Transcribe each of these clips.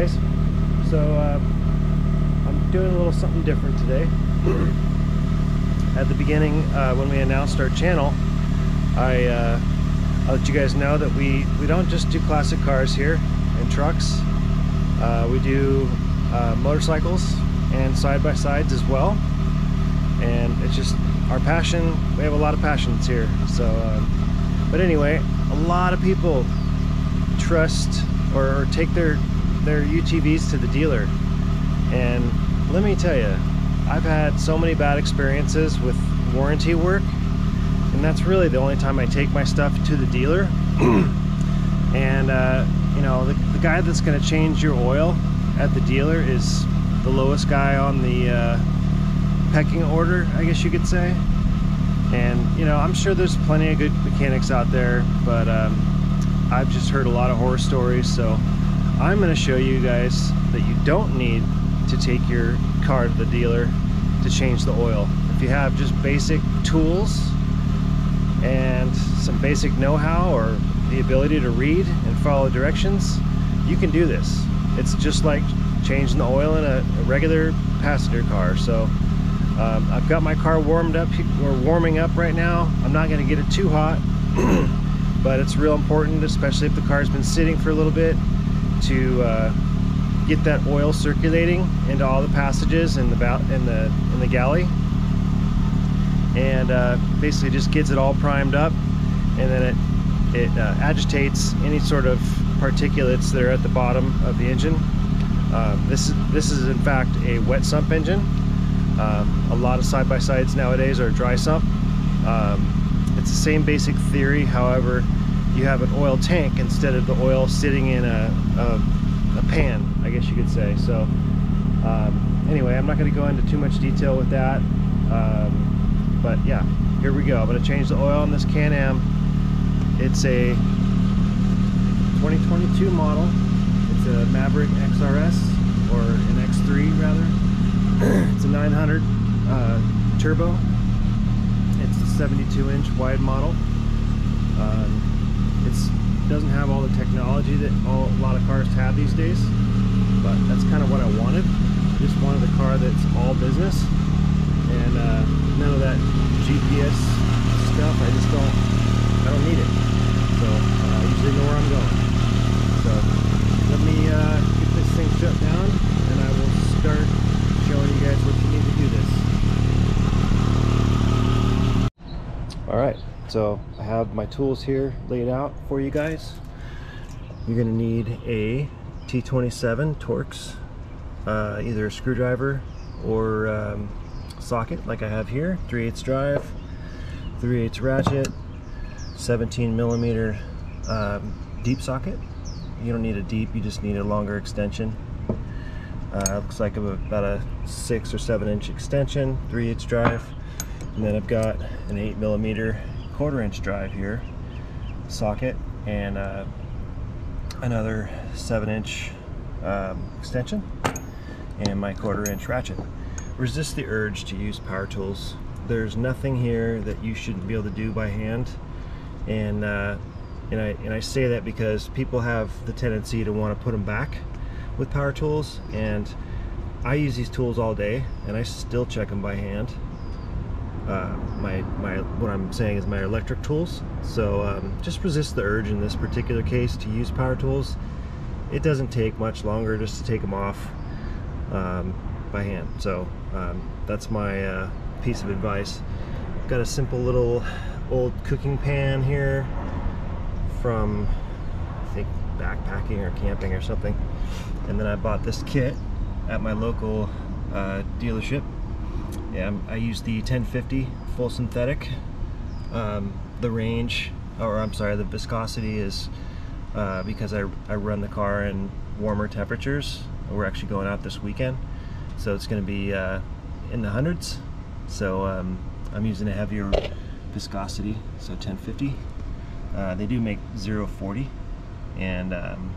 guys. So uh, I'm doing a little something different today. At the beginning, uh, when we announced our channel, I uh, I'll let you guys know that we we don't just do classic cars here and trucks. Uh, we do uh, motorcycles and side by sides as well. And it's just our passion. We have a lot of passions here. So, um, but anyway, a lot of people trust or, or take their their UTVs to the dealer. And let me tell you, I've had so many bad experiences with warranty work, and that's really the only time I take my stuff to the dealer. and uh, you know, the, the guy that's going to change your oil at the dealer is the lowest guy on the uh, pecking order, I guess you could say. And you know, I'm sure there's plenty of good mechanics out there, but um, I've just heard a lot of horror stories, so I'm going to show you guys that you don't need to take your car to the dealer to change the oil. If you have just basic tools and some basic know-how or the ability to read and follow directions, you can do this. It's just like changing the oil in a, a regular passenger car. So um, I've got my car warmed up, or warming up right now. I'm not gonna get it too hot, but it's real important, especially if the car's been sitting for a little bit, to uh, get that oil circulating into all the passages in the in the in the galley, and uh, basically just gets it all primed up, and then it it uh, agitates any sort of particulates that are at the bottom of the engine. Um, this is this is in fact a wet sump engine. Um, a lot of side-by-sides nowadays are dry sump. Um, it's the same basic theory, however, you have an oil tank instead of the oil sitting in a, a, a pan, I guess you could say. So um, anyway, I'm not going to go into too much detail with that. Um, but yeah, here we go. I'm going to change the oil on this Can-Am. It's a 2022 model. It's a Maverick XRS, or an X3 rather. it's a 900 uh, turbo. It's a 72 inch wide model. Um, it doesn't have all the technology that all, a lot of cars have these days, but that's kind of what I wanted. Just wanted a car that's all business and uh, none of that GPS stuff. I just don't, I don't need it. So uh, I usually know where I'm going. So let me uh, get this thing shut down and I will start showing you guys what you need to do this. All right, so I have my tools here laid out for you guys. You're gonna need a T27 Torx, uh, either a screwdriver or um, socket like I have here, 3 8 drive, 3 8 ratchet, 17 millimeter um, deep socket. You don't need a deep, you just need a longer extension. Uh, looks like about a six or seven inch extension, 3 8 drive. And then I've got an eight millimeter quarter inch drive here, socket, and uh, another seven inch um, extension, and my quarter inch ratchet. Resist the urge to use power tools. There's nothing here that you shouldn't be able to do by hand. And, uh, and, I, and I say that because people have the tendency to want to put them back with power tools and I use these tools all day and I still check them by hand uh, my my what I'm saying is my electric tools. So um, just resist the urge in this particular case to use power tools. It doesn't take much longer just to take them off um, by hand. So um, that's my uh, piece of advice. Got a simple little old cooking pan here from I think backpacking or camping or something. And then I bought this kit at my local uh, dealership yeah, i use the 1050 full synthetic um, the range or I'm sorry the viscosity is uh, because I, I run the car in warmer temperatures we're actually going out this weekend so it's going to be uh, in the hundreds so um, I'm using a heavier viscosity so 1050 uh, they do make 040 and um,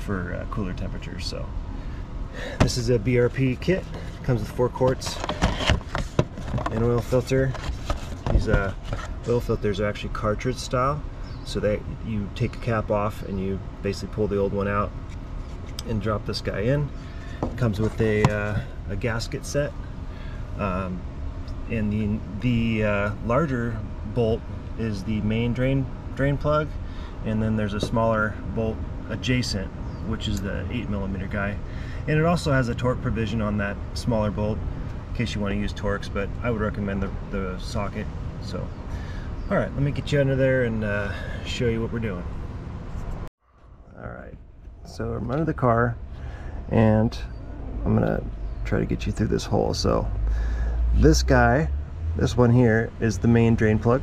for uh, cooler temperatures. So this is a BRP kit. Comes with four quarts, an oil filter. These uh, oil filters are actually cartridge style, so that you take a cap off and you basically pull the old one out, and drop this guy in. It comes with a, uh, a gasket set. Um, and the, the uh, larger bolt is the main drain, drain plug. And then there's a smaller bolt adjacent, which is the 8 millimeter guy. And it also has a Torx provision on that smaller bolt in case you want to use Torx, but I would recommend the, the socket. So, all right, let me get you under there and uh, show you what we're doing. All right, so I'm under the car and I'm gonna try to get you through this hole. So this guy, this one here is the main drain plug.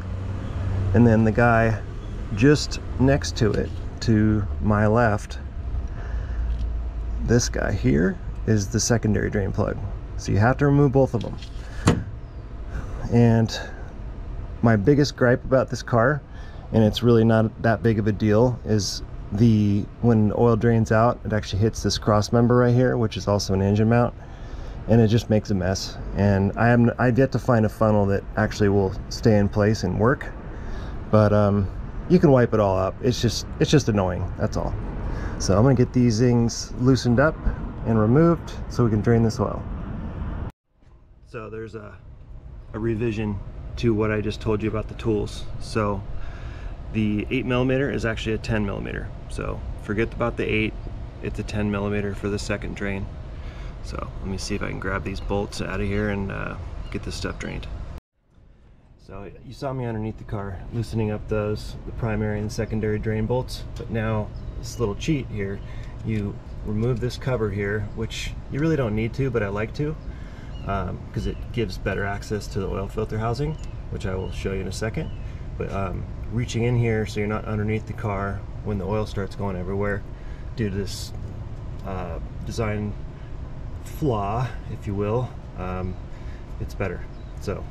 And then the guy just next to it, to my left, this guy here is the secondary drain plug. So you have to remove both of them. And my biggest gripe about this car, and it's really not that big of a deal, is the when oil drains out, it actually hits this cross member right here, which is also an engine mount, and it just makes a mess. And I am I've yet to find a funnel that actually will stay in place and work. But um, you can wipe it all up. It's just it's just annoying. That's all. So I'm gonna get these things loosened up and removed so we can drain this oil. So there's a, a revision to what I just told you about the tools. So the 8 millimeter is actually a 10 millimeter. So forget about the 8, it's a 10 millimeter for the second drain. So let me see if I can grab these bolts out of here and uh, get this stuff drained. So you saw me underneath the car loosening up those, the primary and secondary drain bolts, but now this little cheat here, you remove this cover here, which you really don't need to, but I like to because um, it gives better access to the oil filter housing, which I will show you in a second. But um, reaching in here so you're not underneath the car when the oil starts going everywhere due to this uh, design flaw, if you will, um, it's better. So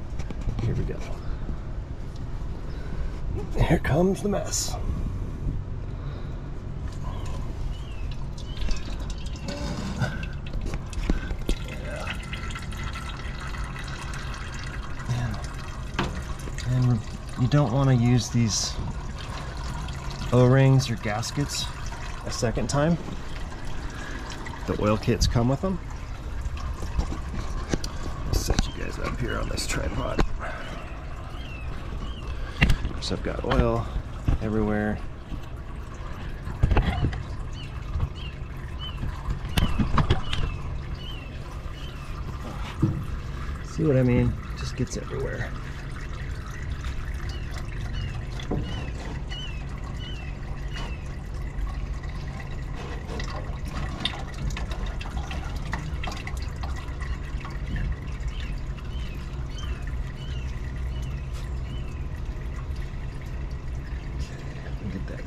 here we go. Here comes the mess. You don't want to use these O-rings or gaskets a second time. The oil kits come with them. I'll set you guys up here on this tripod. So I've got oil everywhere. See what I mean? Just gets everywhere.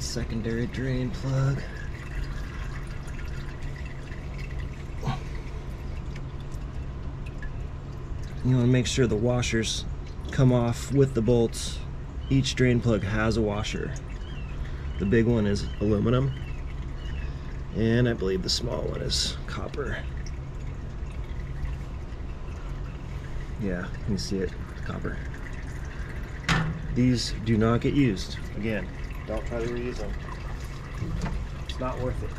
secondary drain plug. You want to make sure the washers come off with the bolts. Each drain plug has a washer. The big one is aluminum, and I believe the small one is copper. Yeah, you can see it, copper. These do not get used. Again, don't try to reuse them. It's not worth it.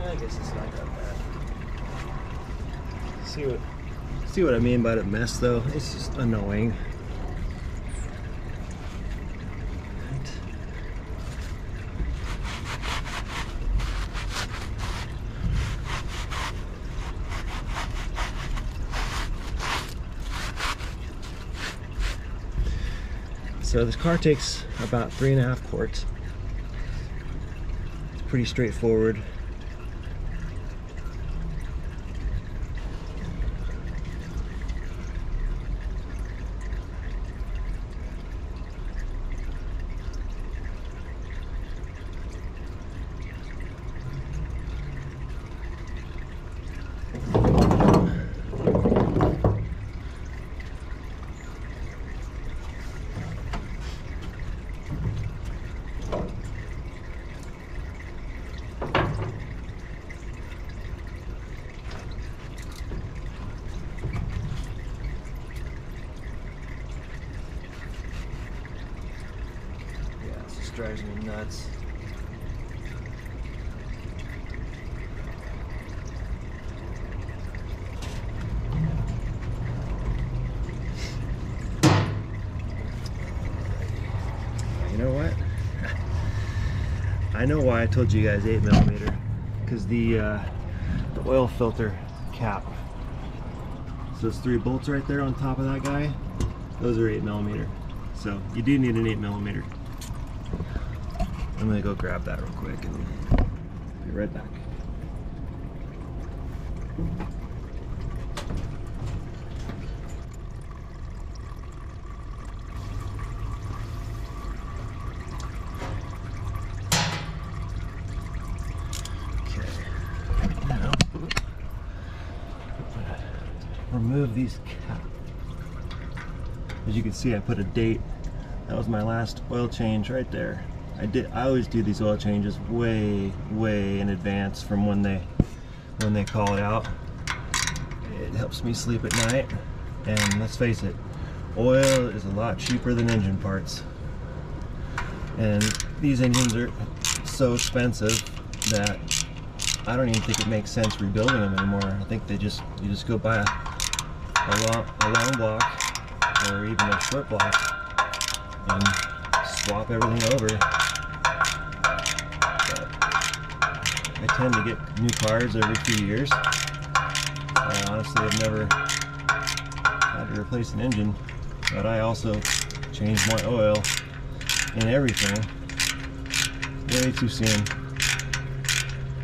I guess it's not that bad. See what see what I mean by the mess though? It's just annoying. So this car takes about three and a half quarts. It's pretty straightforward. Told you guys 8 millimeter because the, uh, the oil filter cap. So those three bolts right there on top of that guy, those are 8 millimeter. So you do need an 8 millimeter. I'm gonna go grab that real quick and be right back. Okay. Now, remove these caps. As you can see, I put a date. That was my last oil change right there. I did. I always do these oil changes way, way in advance from when they when they call it out. It helps me sleep at night. And let's face it, oil is a lot cheaper than engine parts. And these engines are so expensive that I don't even think it makes sense rebuilding them anymore. I think they just you just go buy a, a long a long block or even a short block and swap everything over. But I tend to get new cars every few years. I honestly have never had to replace an engine, but I also change my oil and everything way too soon.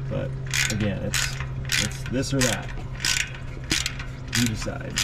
But again, it's it's this or that. You decide.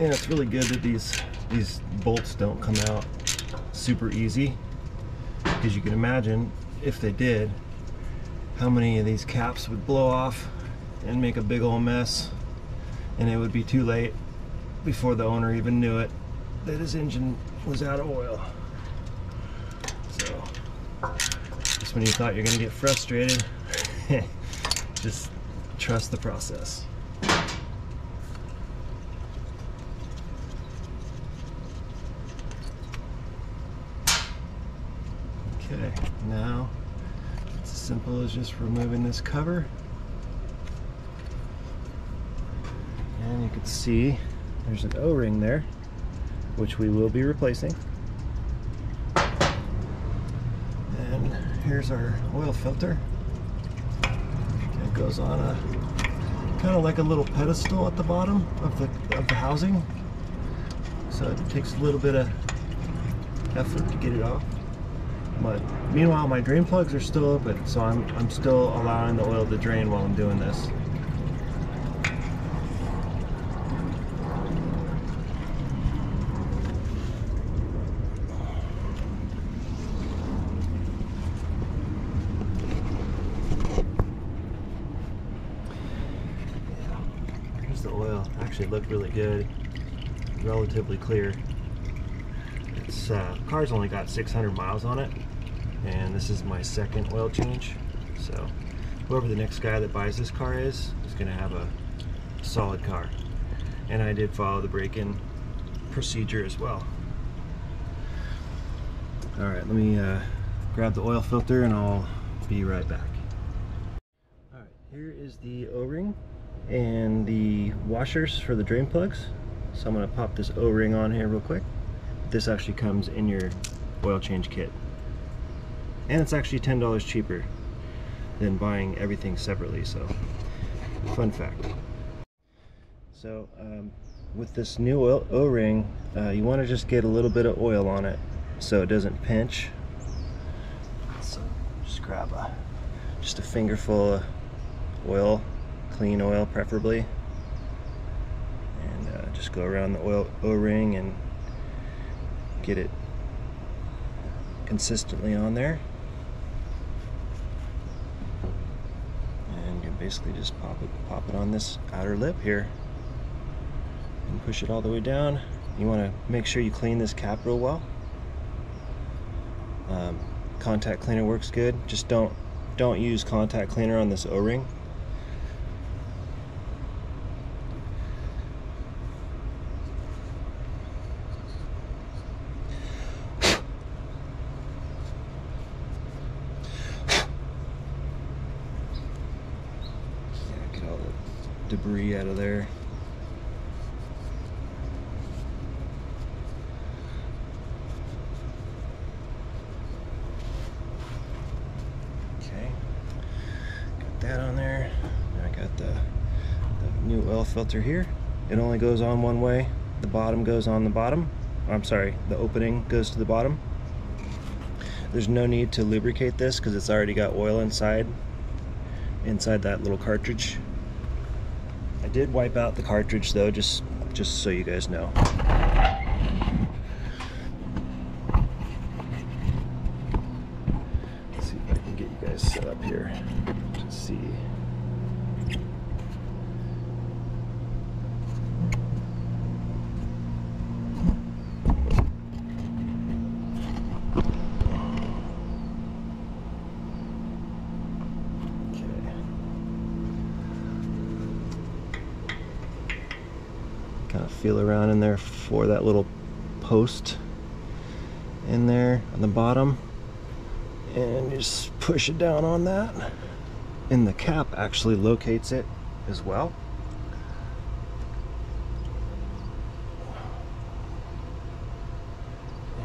And it's really good that these these bolts don't come out super easy. Because you can imagine if they did how many of these caps would blow off and make a big old mess and it would be too late before the owner even knew it that his engine was out of oil. So just when you thought you're gonna get frustrated. Just trust the process Okay, now it's as simple as just removing this cover. And you can see there's an O-ring there, which we will be replacing. And here's our oil filter. It goes on a kind of like a little pedestal at the bottom of the of the housing. So it takes a little bit of effort to get it off. But meanwhile, my drain plugs are still open, so I'm, I'm still allowing the oil to drain while I'm doing this. Here's the oil. Actually looked really good. Relatively clear. Its uh, car's only got 600 miles on it and this is my second oil change. So whoever the next guy that buys this car is, is gonna have a solid car. And I did follow the break-in procedure as well. All right, let me uh, grab the oil filter and I'll be right back. All right, here is the O-ring and the washers for the drain plugs. So I'm gonna pop this O-ring on here real quick. This actually comes in your oil change kit. And it's actually $10 cheaper than buying everything separately, so fun fact. So um, with this new O-ring, uh, you want to just get a little bit of oil on it so it doesn't pinch. So just grab a just a fingerful of oil, clean oil preferably, and uh, just go around the oil O-ring and get it consistently on there. And you basically just pop it, pop it on this outer lip here and push it all the way down. You want to make sure you clean this cap real well. Um, contact cleaner works good. Just don't don't use contact cleaner on this O-ring. Yeah, get all the debris out of there. that on there. I got the, the new oil filter here. It only goes on one way. The bottom goes on the bottom. I'm sorry, the opening goes to the bottom. There's no need to lubricate this because it's already got oil inside, inside that little cartridge. I did wipe out the cartridge though, just, just so you guys know. Let's see if I can get you guys set up here to see. kind of feel around in there for that little post in there on the bottom and just push it down on that. And the cap actually locates it as well.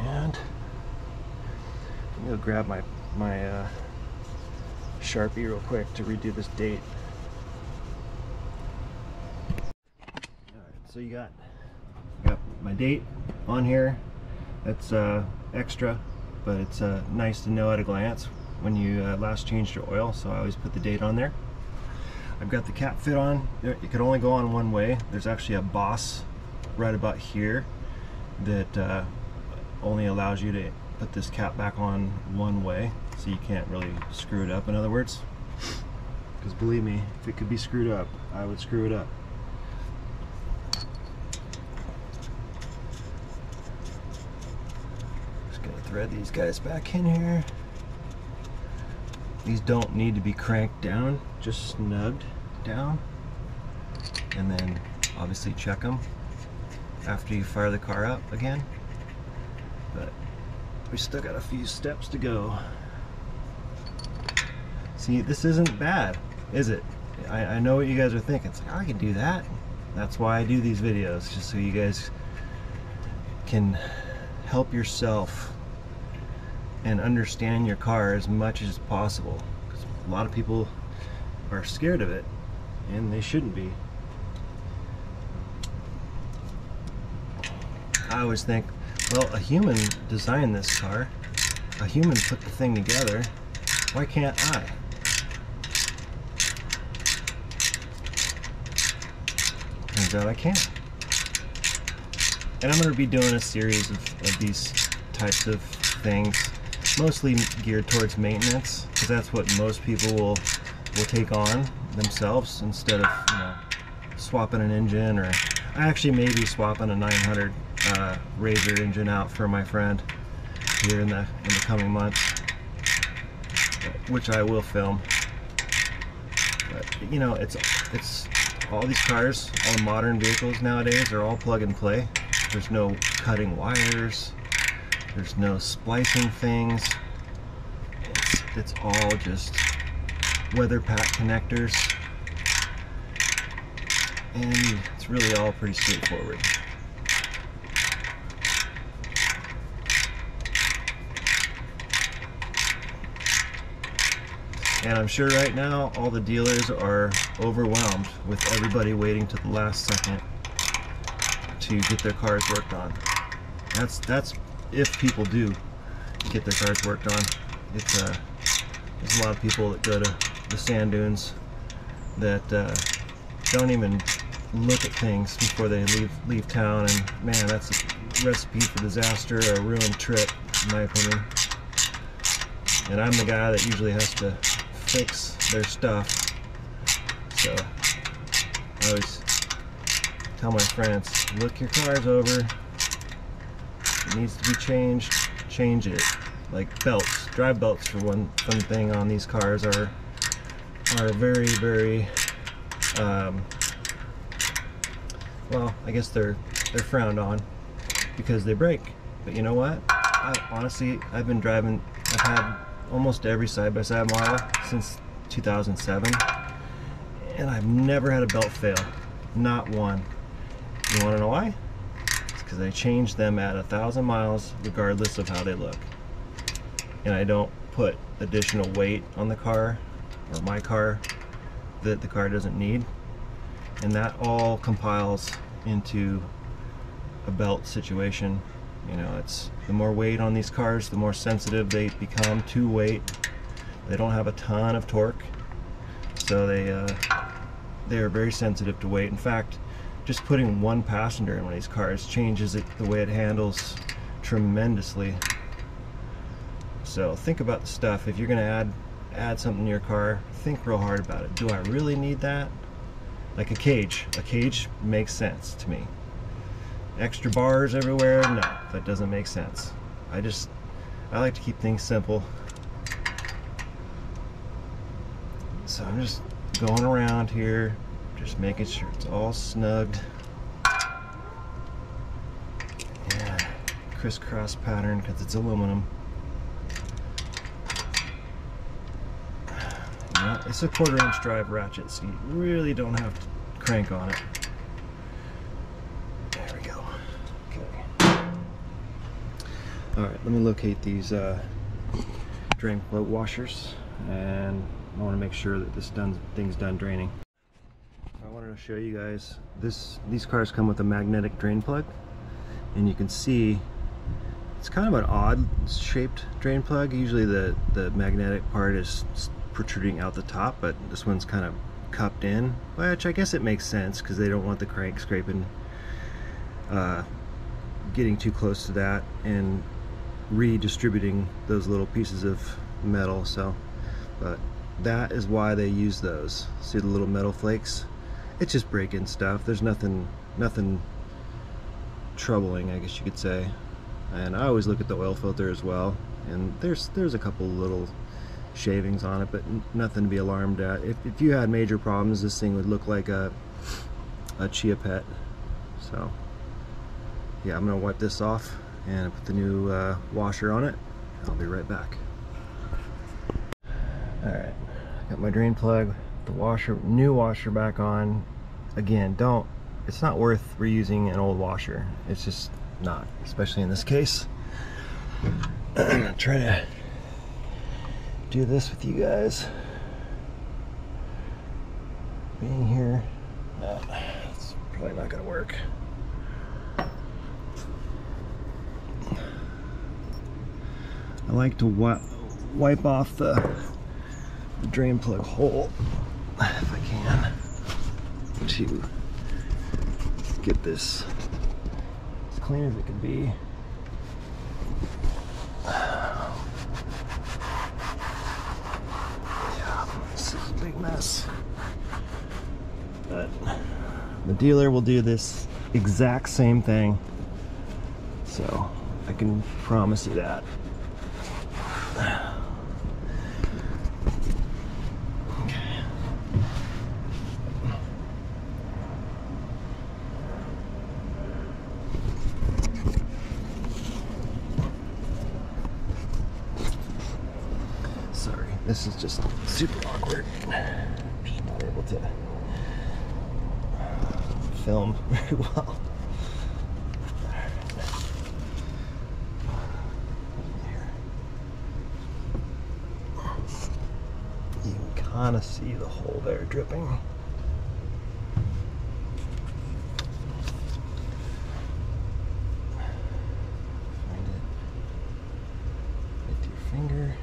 And I'm gonna grab my my uh, sharpie real quick to redo this date. All right so you got got my date on here. That's uh, extra but it's uh, nice to know at a glance when you uh, last changed your oil so I always put the date on there. I've got the cap fit on. It can only go on one way. There's actually a boss right about here that uh, only allows you to put this cap back on one way so you can't really screw it up in other words. Because believe me if it could be screwed up I would screw it up thread these guys back in here. These don't need to be cranked down, just snugged down. And then obviously check them after you fire the car up again. But we still got a few steps to go. See, this isn't bad, is it? I, I know what you guys are thinking. It's like, I can do that. That's why I do these videos, just so you guys can help yourself and understand your car as much as possible. Because a lot of people are scared of it, and they shouldn't be. I always think, well, a human designed this car, a human put the thing together, why can't I? Turns out I can. And I'm going to be doing a series of, of these types of things mostly geared towards maintenance because that's what most people will will take on themselves instead of you know swapping an engine or I actually may be swapping a 900 uh, RZR engine out for my friend here in the in the coming months, which I will film. But you know, it's it's all these cars, all modern vehicles nowadays are all plug and play. There's no cutting wires. There's no splicing things. It's, it's all just weather pack connectors. And it's really all pretty straightforward. And I'm sure right now all the dealers are overwhelmed with everybody waiting to the last second to get their cars worked on. That's that's if people do get their cars worked on. It's uh, there's a lot of people that go to the sand dunes that uh, don't even look at things before they leave leave town, and man, that's a recipe for disaster, a ruined trip, in my opinion. And I'm the guy that usually has to fix their stuff. So I always tell my friends, look your cars over. Needs to be changed, change it. Like belts, drive belts for one, one thing on these cars are are very, very um, well, I guess they're they're frowned on because they break. But you know what? I, honestly, I've been driving. I've had almost every side-by-side -side model since 2007 and I've never had a belt fail not one you want to know why because I change them at a thousand miles regardless of how they look and I don't put additional weight on the car or my car that the car doesn't need and that all compiles into a belt situation you know, it's the more weight on these cars, the more sensitive they become to weight. They don't have a ton of torque, so they uh, they are very sensitive to weight. In fact, just putting one passenger in one of these cars changes it, the way it handles tremendously. So think about the stuff. If you're going to add add something to your car, think real hard about it. Do I really need that? Like a cage. A cage makes sense to me extra bars everywhere. No, that doesn't make sense. I just, I like to keep things simple. So I'm just going around here, just making sure it's all snugged. Yeah, crisscross pattern because it's aluminum. it's a quarter inch drive ratchet, so you really don't have to crank on it. There we go. Okay. Alright, let me locate these uh, drain float washers and I want to make sure that this done, thing's done draining. Wanted to show you guys this these cars come with a magnetic drain plug. And you can see it's kind of an odd shaped drain plug. Usually the the magnetic part is protruding out the top but this one's kind of cupped in which I guess it makes sense because they don't want the crank scraping uh, getting too close to that and redistributing those little pieces of metal so. But that is why they use those. See the little metal flakes it's just breaking stuff. There's nothing nothing troubling I guess you could say. And I always look at the oil filter as well. And there's there's a couple little shavings on it but nothing to be alarmed at. If, if you had major problems this thing would look like a a chia pet. So yeah I'm gonna wipe this off and put the new uh, washer on it. I'll be right back. Alright, got my drain plug, the washer, new washer back on. Again, don't, it's not worth reusing an old washer. It's just not, especially in this case. I'm gonna try to do this with you guys. Being here, uh, it's probably not gonna work. I like to wipe off the, the drain plug hole if I can to get this as clean as it can be. Yeah, this is a big mess. But the dealer will do this exact same thing. So I can promise you that. Okay. Sorry, this is just super awkward. Just not able to film very well. You can kind of see the hole there dripping. Find it with your finger.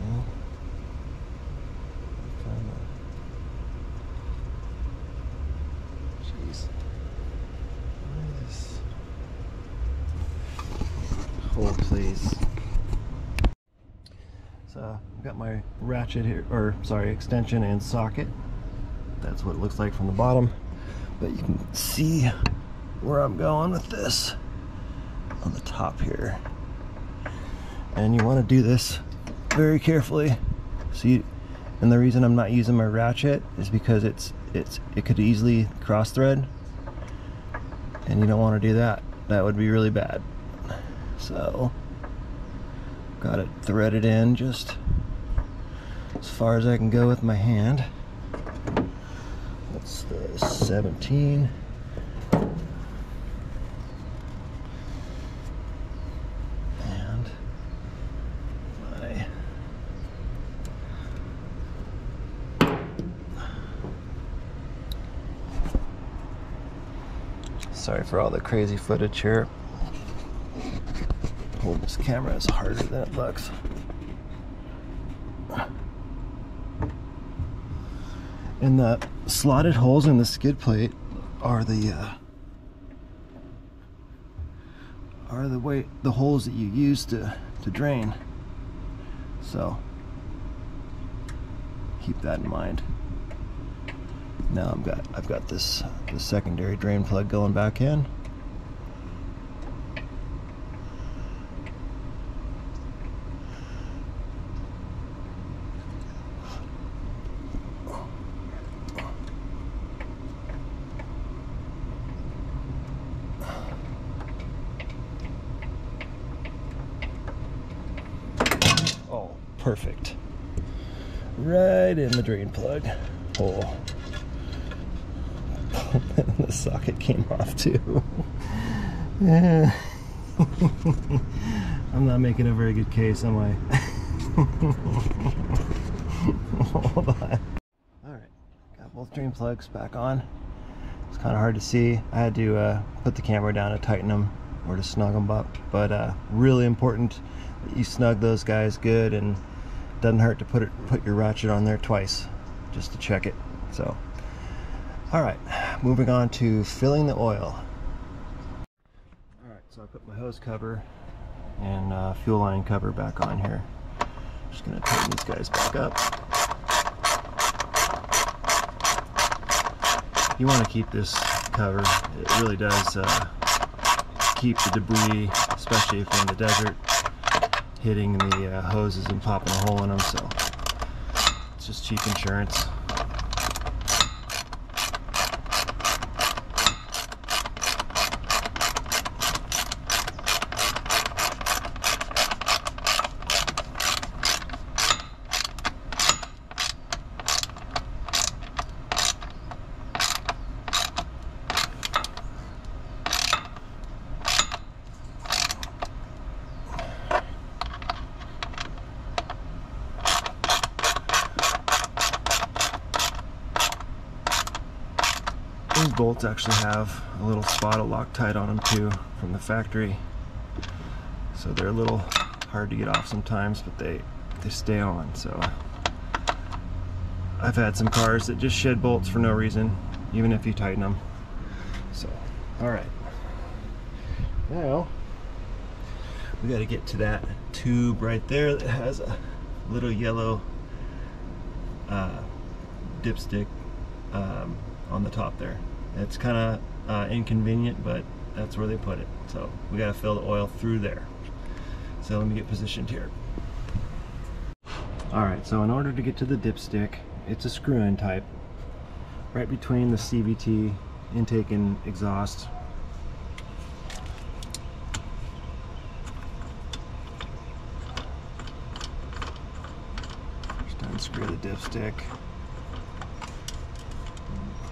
Yeah. Kinda. Jeez. What is this? Hold please. So I've got my ratchet here, or sorry, extension and socket. That's what it looks like from the bottom. But you can see where I'm going with this on the top here. And you want to do this very carefully. See, and the reason I'm not using my ratchet is because it's it's it could easily cross thread, and you don't want to do that. That would be really bad. So, got it threaded in just far as I can go with my hand. That's the 17. And my Sorry for all the crazy footage here. Holding this camera is harder than it looks. And the slotted holes in the skid plate are the uh, are the way the holes that you use to to drain. So keep that in mind. Now I've got I've got this the secondary drain plug going back in. Oh, perfect. Right in the drain plug hole. the socket came off too. Yeah. I'm not making a very good case, am I? Hold on. Alright, got both drain plugs back on. It's kind of hard to see. I had to uh, put the camera down to tighten them or to snug them up. But uh, really important that you snug those guys good and doesn't hurt to put it put your ratchet on there twice just to check it. So, all right, moving on to filling the oil. All right, so I put my hose cover and uh, fuel line cover back on here. Just gonna tighten these guys back up. You want to keep this cover. It really does uh, keep the debris, especially if you're in the desert, hitting the uh, hoses and popping a hole in them. So it's just cheap insurance. These bolts actually have a little spot of Loctite on them too from the factory. So they're a little hard to get off sometimes, but they, they stay on. So I've had some cars that just shed bolts for no reason, even if you tighten them. So, all right. Now, we got to get to that tube right there that has a little yellow uh, dipstick um, on the top there. It's kind of uh, inconvenient, but that's where they put it. So we got to fill the oil through there. So let me get positioned here. All right, so in order to get to the dipstick, it's a screw-in type, right between the CVT intake and exhaust. Just unscrew the dipstick,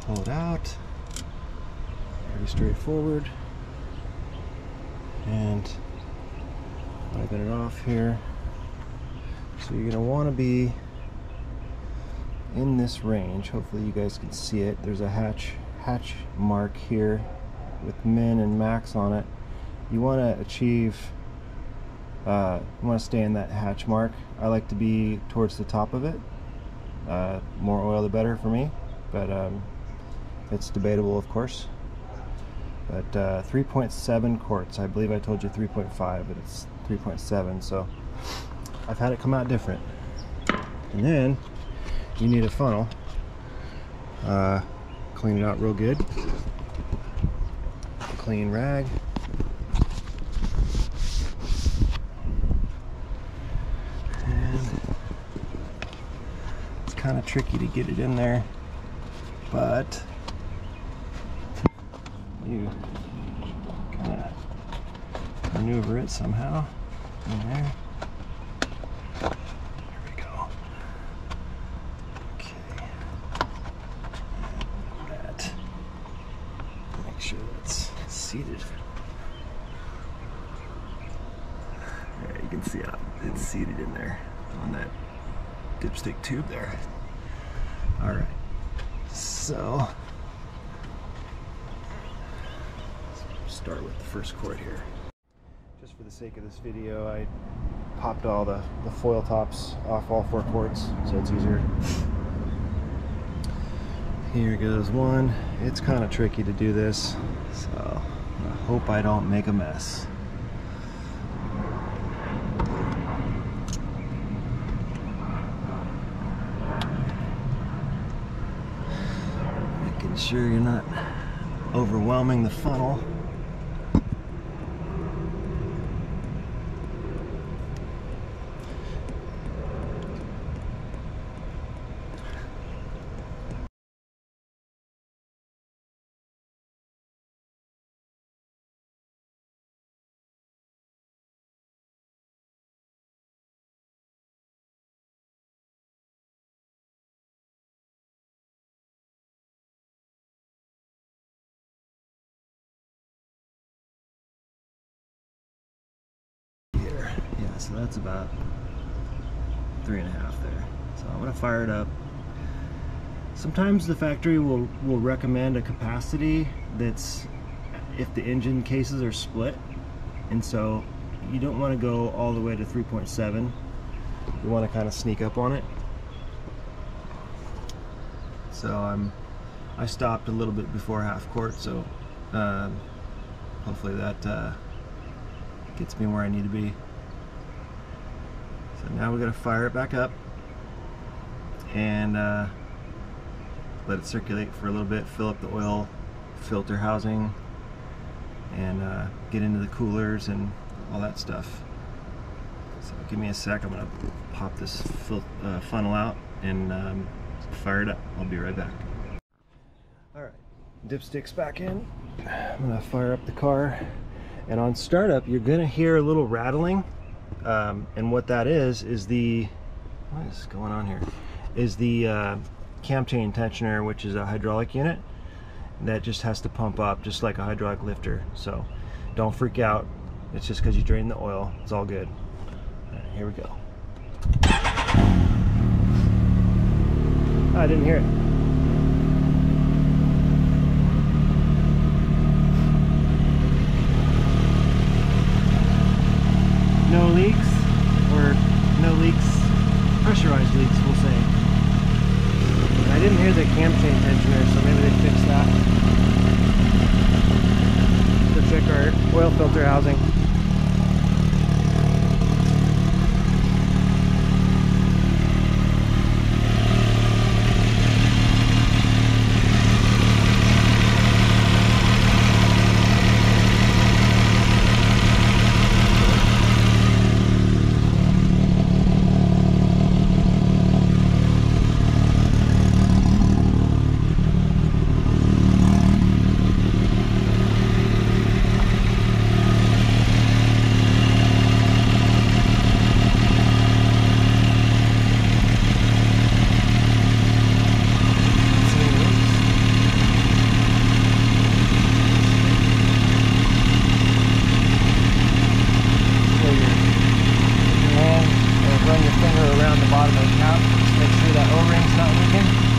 pull it out, pretty straightforward, and I wiping it off here. So you're want to be in this range. Hopefully you guys can see it. There's a hatch hatch mark here with min and max on it. You want to achieve, uh, you want to stay in that hatch mark. I like to be towards the top of it. Uh, more oil the better for me, but um, it's debatable of course. But uh, 3.7 quarts, I believe I told you 3.5, but it's 3.7, so I've had it come out different. And then you need a funnel. Uh, clean it out real good. Clean rag. And it's kind of tricky to get it in there, but maneuver it somehow in there. There we go. Okay. And that. Make sure that's seated. Yeah, you can see it's seated in there on that dipstick tube there. All right, so start with the first quart here. Just for the sake of this video, I popped all the, the foil tops off all four quarts so it's easier. Here goes one. It's kind of tricky to do this, so I hope I don't make a mess. Making sure you're not overwhelming the funnel. so that's about three and a half there. So I'm gonna fire it up. Sometimes the factory will, will recommend a capacity that's if the engine cases are split. And so you don't wanna go all the way to 3.7. You wanna kind of sneak up on it. So I'm, I stopped a little bit before half quart, so um, hopefully that uh, gets me where I need to be. So now we got to fire it back up and uh, let it circulate for a little bit, fill up the oil filter housing and uh, get into the coolers and all that stuff. So give me a sec, I'm to pop this uh, funnel out and um, fire it up. I'll be right back. Alright, dipstick's back in. I'm to fire up the car and on startup you're going to hear a little rattling um, and what that is, is the, what is going on here? Is the uh, cam chain tensioner, which is a hydraulic unit that just has to pump up just like a hydraulic lifter. So don't freak out. It's just because you drain the oil. It's all good. Right, here we go. I didn't hear it. No leaks, or no leaks, pressurized leaks, we'll say. I didn't hear the cam chain tensioner, so maybe they fixed that. Let's check our oil filter housing. out. Just make sure that O-ring's not leaking.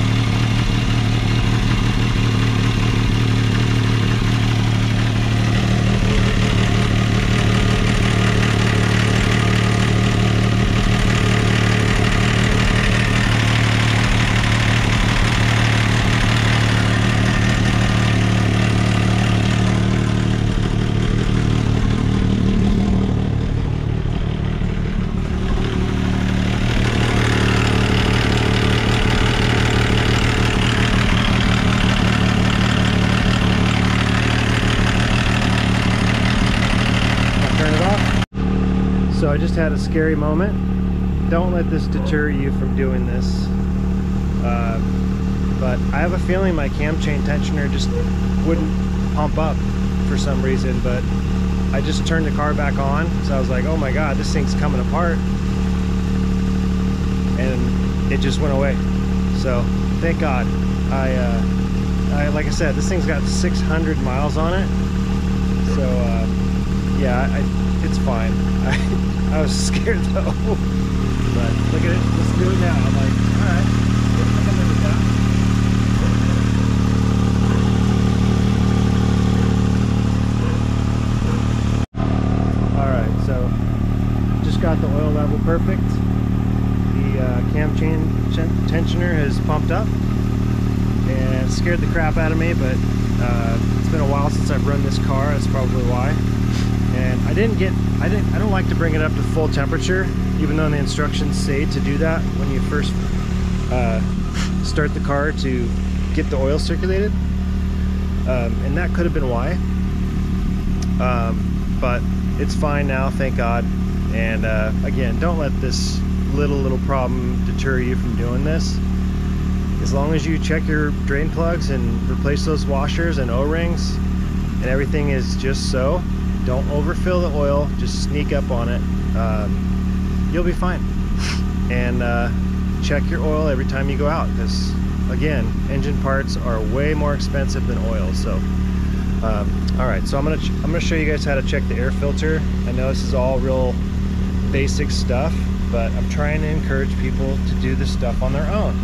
So I just had a scary moment. Don't let this deter you from doing this. Uh, but I have a feeling my cam chain tensioner just wouldn't pump up for some reason, but I just turned the car back on. So I was like, oh my God, this thing's coming apart. And it just went away. So thank God. I, uh, I like I said, this thing's got 600 miles on it. So uh, yeah, I, it's fine. I, I was scared though. but look at it, let's do it now. I'm like, that. Alright, so just got the oil level perfect. The uh, cam chain tensioner has pumped up and scared the crap out of me, but uh, it's been a while since I've run this car, that's probably why and I didn't get I didn't I don't like to bring it up to full temperature even though the instructions say to do that when you first uh, start the car to get the oil circulated. Um, and that could have been why. Um, but it's fine now thank God. And uh, again don't let this little little problem deter you from doing this. As long as you check your drain plugs and replace those washers and o-rings and everything is just so don't overfill the oil, just sneak up on it. Um, you'll be fine. And uh, check your oil every time you go out because again, engine parts are way more expensive than oil. So, um, all right, so I'm gonna I'm gonna show you guys how to check the air filter. I know this is all real basic stuff, but I'm trying to encourage people to do this stuff on their own.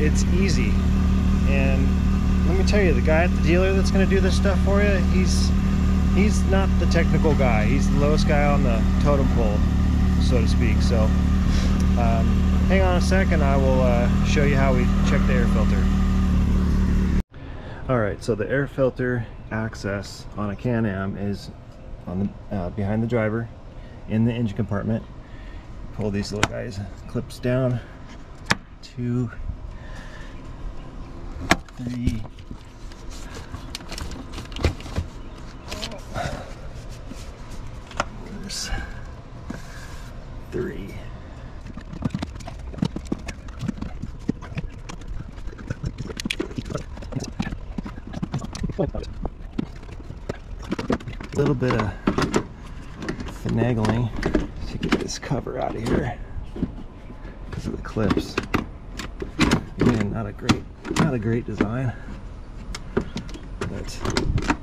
It's easy, and let me tell you, the guy at the dealer that's gonna do this stuff for you, he's he's not the technical guy. He's the lowest guy on the totem pole, so to speak. So um, hang on a second, I will uh, show you how we check the air filter. All right, so the air filter access on a Can-Am is on the uh, behind the driver in the engine compartment. Pull these little guys, clips down, two, three. A little bit of finagling to get this cover out of here because of the clips. Again, not a great, not a great design, but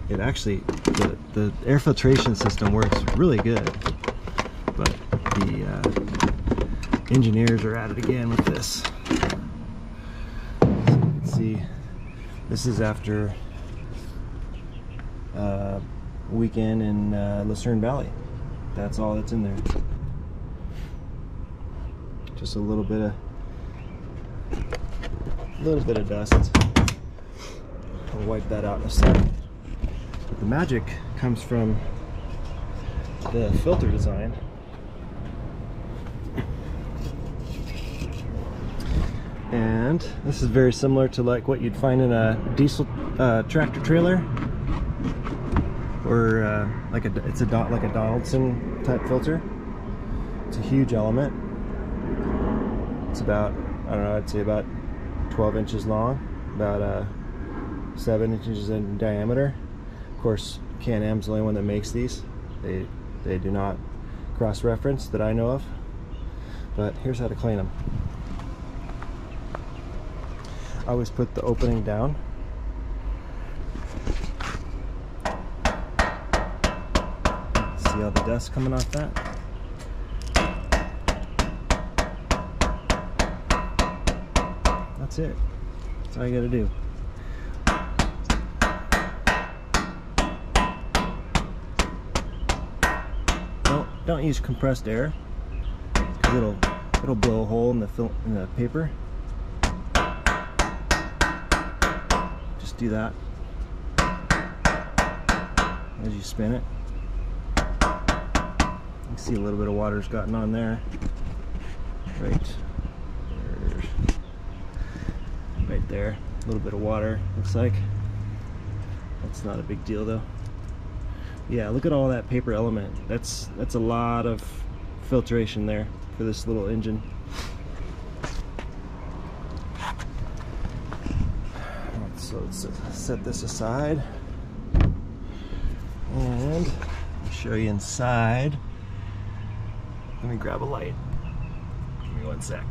it actually the the air filtration system works really good but the uh, engineers are at it again with this. So you can see this is after weekend in uh, Lucerne Valley. That's all that's in there. Just a little bit of a little bit of dust. I'll wipe that out in a second. The magic comes from the filter design. and this is very similar to like what you'd find in a diesel uh, tractor trailer or uh, like a it's a dot like a Donaldson type filter. It's a huge element. It's about I don't know I'd say about 12 inches long about uh, 7 inches in diameter. Of course Can-Am's the only one that makes these. They they do not cross-reference that I know of. But here's how to clean them I always put the opening down. All the dust coming off that? that's it. That's all you gotta do. Don't don't use compressed air it'll it'll blow a hole in the in the paper. Just do that as you spin it. Can see a little bit of water's gotten on there. Right. Right there. A little bit of water, looks like. That's not a big deal though. Yeah, look at all that paper element. That's that's a lot of filtration there for this little engine. So let's set this aside and show you inside. Me grab a light. Give me one sec.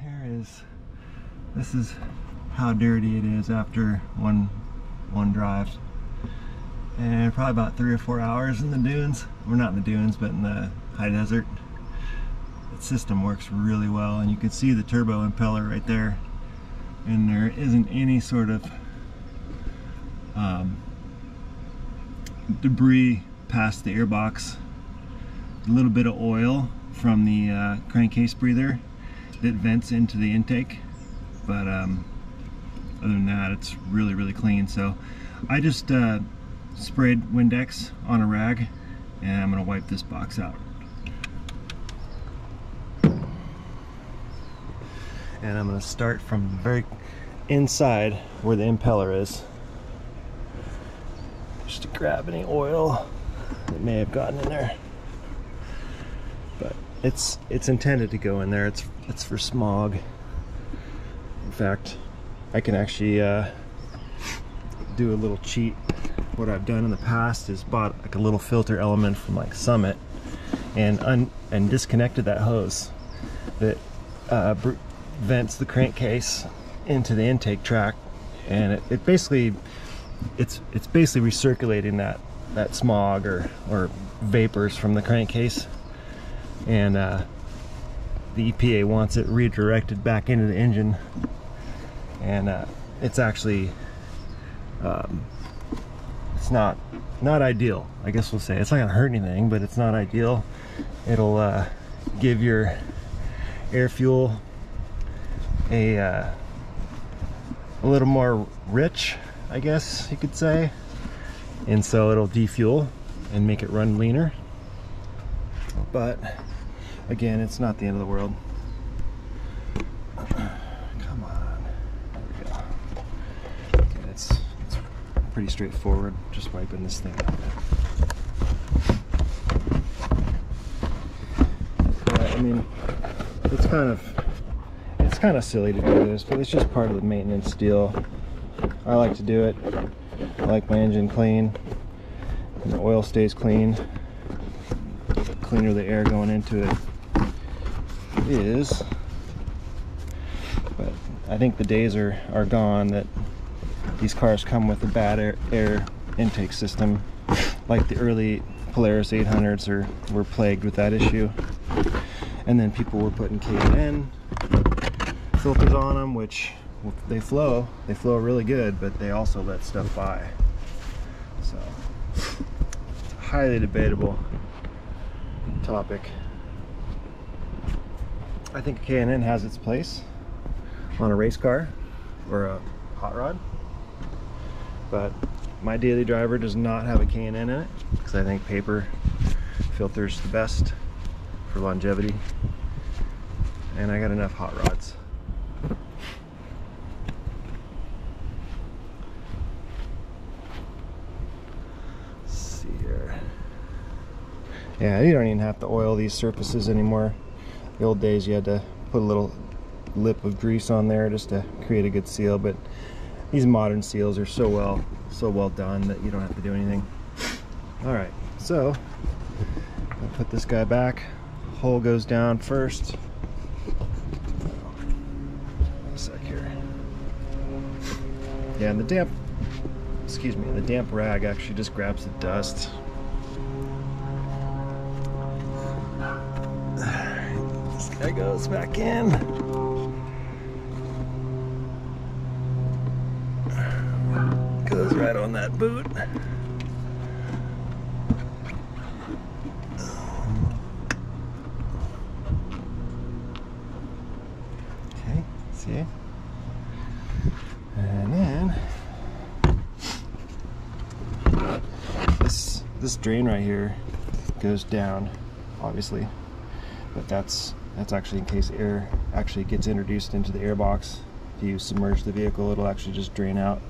Here is, this is how dirty it is after one, one drive. And probably about three or four hours in the dunes. We're not in the dunes, but in the high desert. The system works really well and you can see the turbo impeller right there. And there isn't any sort of um, debris past the airbox. Little bit of oil from the uh, crankcase breather that vents into the intake. But um, other than that, it's really, really clean. So I just uh, sprayed Windex on a rag and I'm gonna wipe this box out. And I'm gonna start from very inside where the impeller is just to grab any oil that may have gotten in there. It's it's intended to go in there. It's it's for smog. In fact, I can actually uh, do a little cheat. What I've done in the past is bought like a little filter element from like Summit and un and disconnected that hose that uh, vents the crankcase into the intake track and it, it basically it's it's basically recirculating that that smog or or vapors from the crankcase and uh, the EPA wants it redirected back into the engine and uh, it's actually um, it's not not ideal I guess we'll say it's not gonna hurt anything but it's not ideal it'll uh, give your air fuel a uh, a little more rich I guess you could say. And so it'll defuel and make it run leaner. But again, it's not the end of the world. Come on. There we go. Okay, it's, it's pretty straightforward. Just wiping this thing out. I mean, it's kind of it's kind of silly to do this, but it's just part of the maintenance deal. I like to do it. I like my engine clean. And the oil stays clean. The cleaner the air going into it is. But I think the days are, are gone that these cars come with a bad air, air intake system like the early Polaris 800s are, were plagued with that issue. And then people were putting K&N filters on them, which they flow they flow really good but they also let stuff by so highly debatable topic I think K&N has its place on a race car or a hot rod but my daily driver does not have a K&N in it because I think paper filters the best for longevity and I got enough hot rods See here. yeah you don't even have to oil these surfaces anymore the old days you had to put a little lip of grease on there just to create a good seal but these modern seals are so well so well done that you don't have to do anything. All right so I'll put this guy back. Hole goes down first. Sec here. Yeah and the damp excuse me the damp rag actually just grabs the dust There goes back in. Goes right on that boot. Okay, see? And then this this drain right here goes down, obviously. But that's that's actually in case air actually gets introduced into the airbox. If you submerge the vehicle, it'll actually just drain out.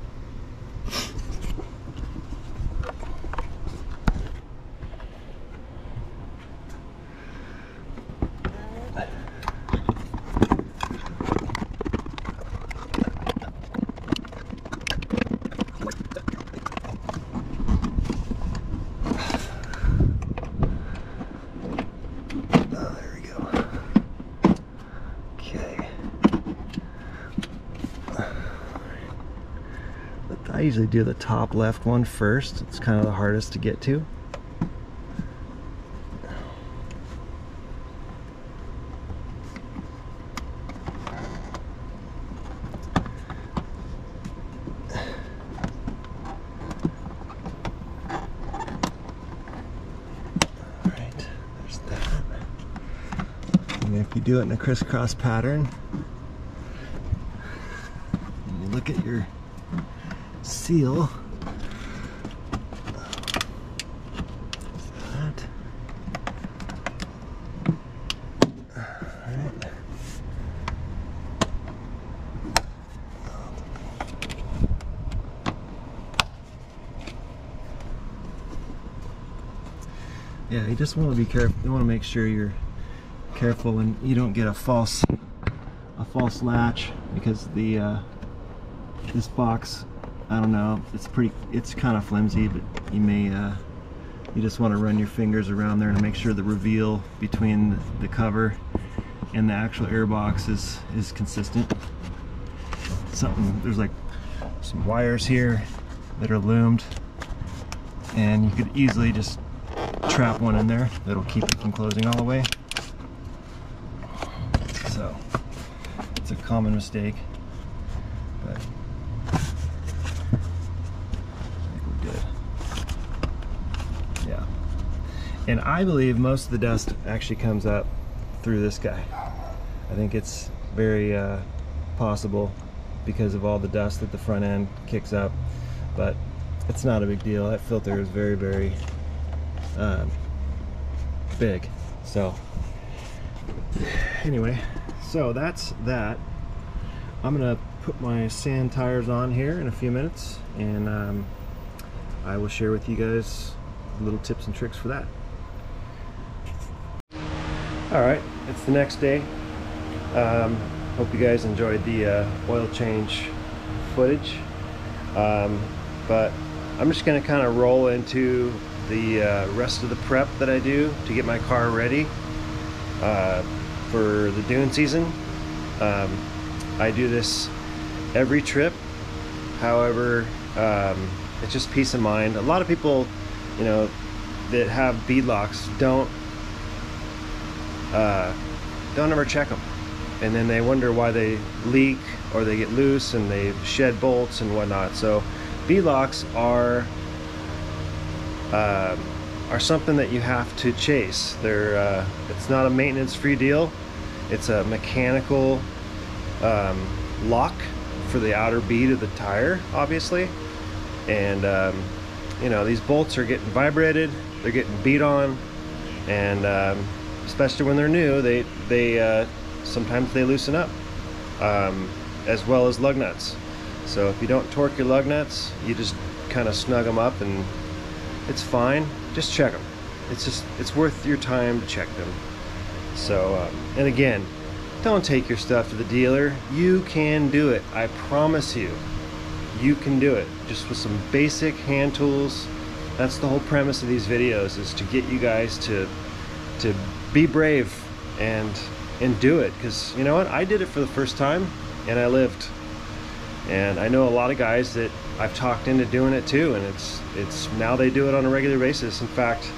Usually do the top left one first. It's kind of the hardest to get to. Alright, there's that. And if you do it in a crisscross pattern, and you look at your seal. That. Alright. Yeah, you just want to be careful. You want to make sure you're careful and you don't get a false a false latch because the uh, this box I don't know. It's pretty it's kind of flimsy but you may uh, you just want to run your fingers around there to make sure the reveal between the, the cover and the actual air box is is consistent. Something there's like some wires here that are loomed and you could easily just trap one in there that'll keep it from closing all the way. So it's a common mistake but I think we're good yeah and I believe most of the dust actually comes up through this guy. I think it's very uh, possible because of all the dust that the front end kicks up but it's not a big deal. That filter is very very um, big. So anyway so that's that. I'm gonna put my sand tires on here in a few minutes and um, I will share with you guys little tips and tricks for that alright it's the next day um, hope you guys enjoyed the uh, oil change footage um, but I'm just gonna kind of roll into the uh, rest of the prep that I do to get my car ready uh, for the dune season. Um, I do this every trip. However, um, it's just peace of mind. A lot of people, you know, that have beadlocks don't uh, don't ever check them, and then they wonder why they leak or they get loose and they shed bolts and whatnot. So, beadlocks are uh, are something that you have to chase. They're uh, it's not a maintenance-free deal. It's a mechanical um, lock for the outer bead of the tire, obviously, and um, you know these bolts are getting vibrated, they're getting beat on, and um, especially when they're new, they they uh, sometimes they loosen up, um, as well as lug nuts. So if you don't torque your lug nuts, you just kind of snug them up and it's fine. Just check them. It's just it's worth your time to check them. So um, and again, don't take your stuff to the dealer. You can do it. I promise you. You can do it just with some basic hand tools. That's the whole premise of these videos is to get you guys to to be brave and and do it. Because you know what? I did it for the first time and I lived. And I know a lot of guys that I've talked into doing it too and it's it's now they do it on a regular basis. In fact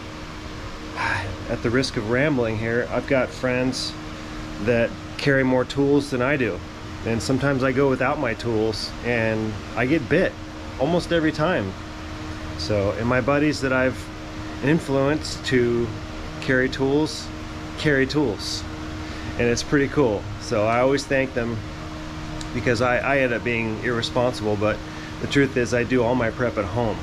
at the risk of rambling here I've got friends that carry more tools than I do. And sometimes I go without my tools and I get bit almost every time. So, and my buddies that I've influenced to carry tools, carry tools. And it's pretty cool. So I always thank them because I, I end up being irresponsible, but the truth is I do all my prep at home.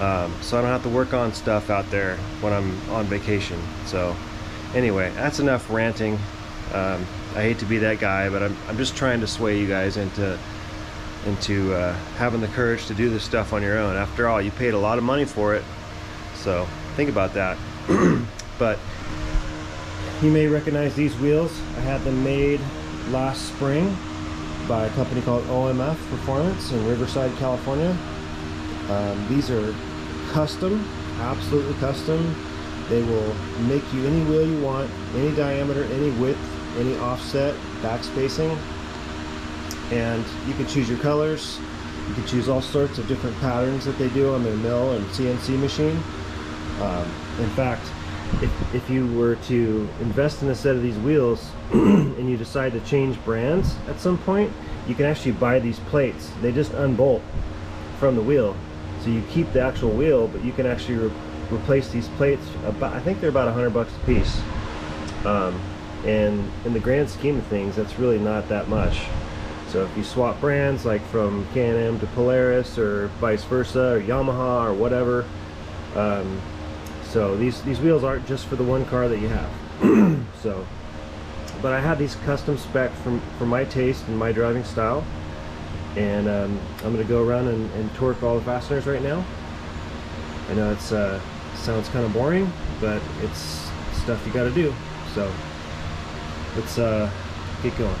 Um, so I don't have to work on stuff out there when I'm on vacation. So anyway, that's enough ranting. Um, I hate to be that guy, but I'm, I'm just trying to sway you guys into into uh, having the courage to do this stuff on your own. After all, you paid a lot of money for it, so think about that. but you may recognize these wheels. I had them made last spring by a company called OMF Performance in Riverside, California. Um, these are custom, absolutely custom. They will make you any wheel you want, any diameter, any width, any offset, back spacing. And you can choose your colors. You can choose all sorts of different patterns that they do on their mill and CNC machine. Um, in fact, if, if you were to invest in a set of these wheels and you decide to change brands at some point, you can actually buy these plates. They just unbolt from the wheel. So you keep the actual wheel, but you can actually re replace these plates. About, I think they're about 100 bucks a piece. Um, and in the grand scheme of things, that's really not that much. So if you swap brands, like from Can-Am to Polaris, or vice versa, or Yamaha, or whatever, um, so these, these wheels aren't just for the one car that you have. so, but I have these custom spec from, for my taste and my driving style. And um, I'm gonna go around and, and, torque all the fasteners right now. I know it's uh, sounds kind of boring, but it's stuff you gotta do. So let's uh, get going.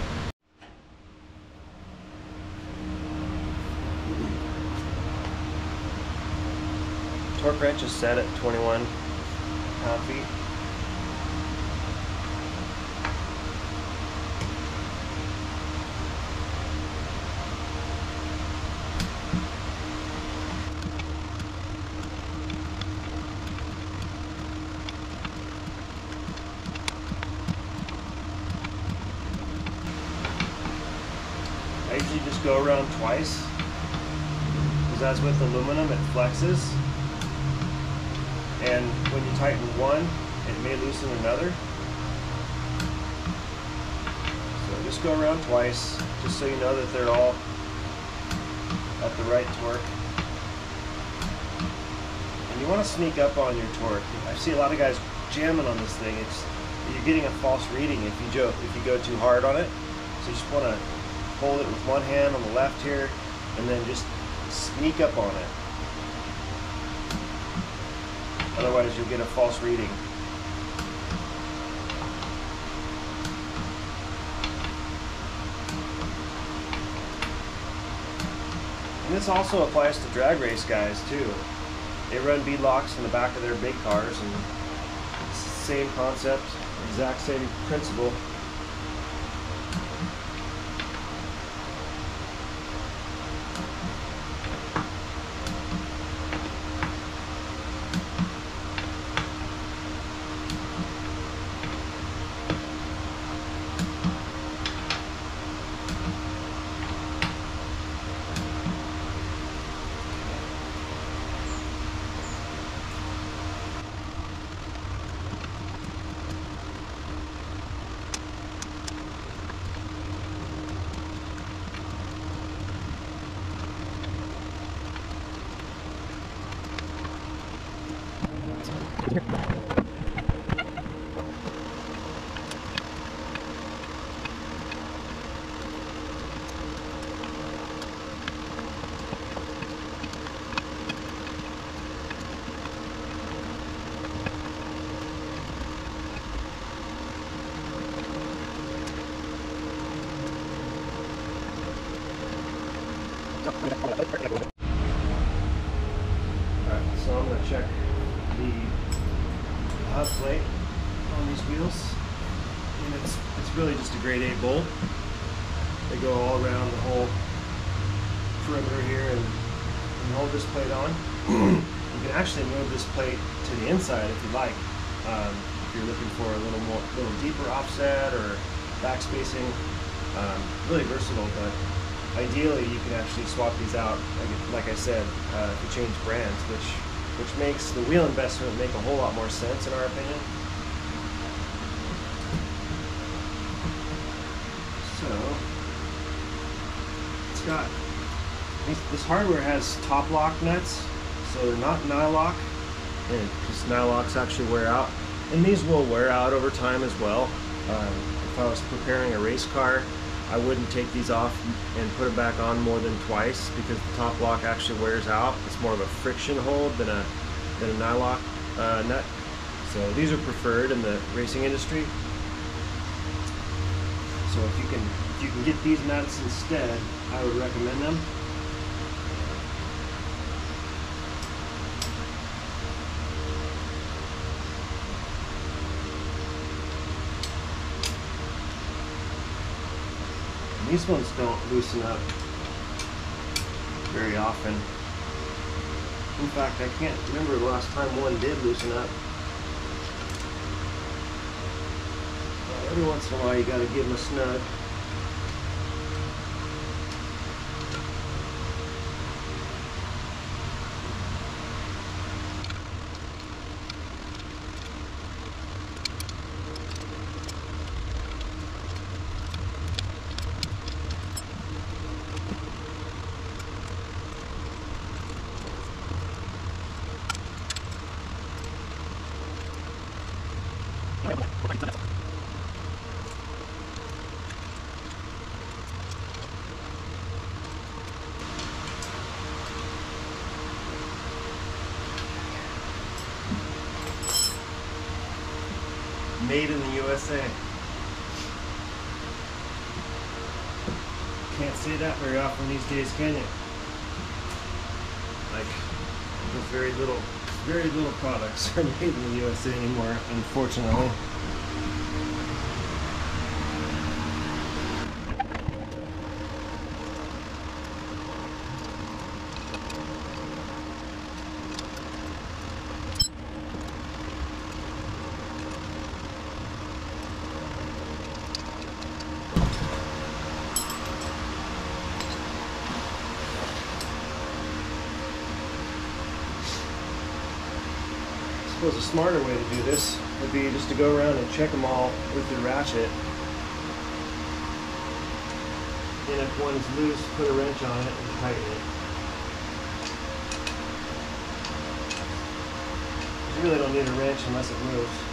torque wrench is set at 21 feet. I usually just go around twice because that's with aluminum, it flexes and when you tighten one, it may loosen another. So just go around twice, just so you know that they're all at the right torque. And you want to sneak up on your torque. I see a lot of guys jamming on this thing. It's you're getting a false reading if you if you go too hard on it. So you just want to hold it with one hand on the left here, and then just sneak up on it. Otherwise you'll get a false reading. And this also applies to drag race guys too. They run bead locks in the back of their big cars and same concept, exact same principle. check the hub plate on these wheels. And it's, it's really just a grade 8 bolt. They go all around the whole perimeter here and, and hold this plate on. you can actually move this plate to the inside if you like. Um, if you're looking for a little more, little deeper offset or back spacing. Um, really versatile, but ideally you can actually swap these out, like, like I said, uh, to change brands, which which makes the wheel investment make a whole lot more sense in our opinion. So it's got this hardware has top lock nuts, so they're not nylock, and nylocks actually wear out, and these will wear out over time as well. Um, if I was preparing a race car, I wouldn't take these off and put it back on more than twice because the top lock actually wears out. It's more of a friction hold than a than a nylock uh, nut. So these are preferred in the racing industry. So if you can if you can get these nuts instead, I would recommend them. These ones don't loosen up very often. In fact, I can't remember the last time one did loosen up. But every once in a while you gotta give them a snug. Made in the USA. Can't say that very often these days, can you? Like, there's very little, very little products are made in the USA anymore, unfortunately. suppose a smarter way to do this would be just to go around and check them all with the ratchet. And if one's loose, put a wrench on it and tighten it. You really don't need a wrench unless it moves.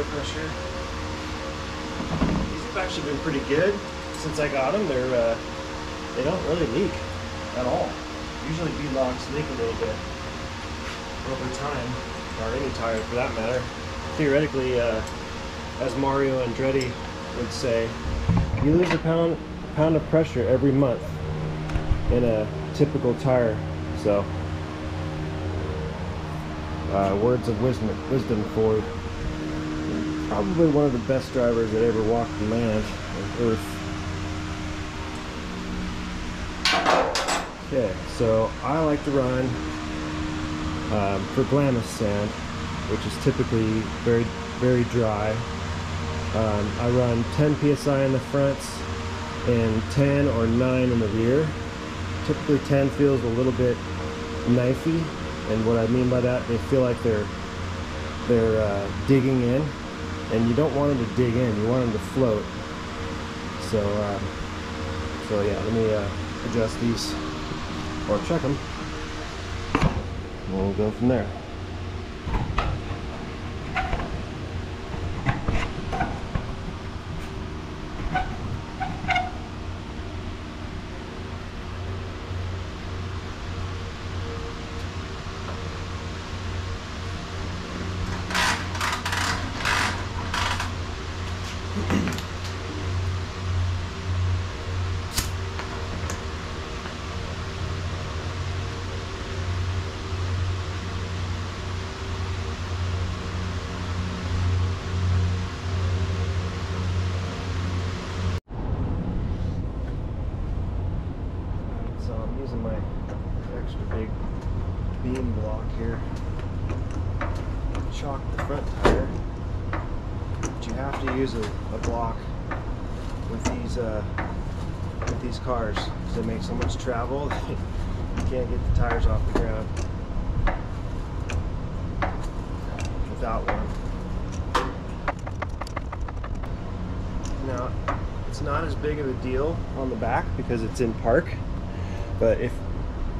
air These have actually been pretty good since I got them. They're uh, they don't really leak at all. Usually beadlocks leak a little bit over time, or any tire for that matter. Theoretically, uh, as Mario Andretti would say, you lose a pound a pound of pressure every month in a typical tire. So, uh, words of wisdom, wisdom for probably one of the best drivers that ever walked the land of earth. Okay, so I like to run um, for Glamis sand, which is typically very, very dry. Um, I run 10 psi in the fronts and 10 or 9 in the rear. Typically 10 feels a little bit knifey, and what I mean by that, they feel like they're they're uh, digging in and you don't want them to dig in you want them to float. So uh, so yeah let me uh, adjust these or check them we'll go from there So I'm using my extra big beam block here. Chalk the front tire. But you have to use a, a block with these uh, with these cars because they make so much travel you can't get the tires off the ground without one. Now, it's not as big of a deal on the back because it's in park, but if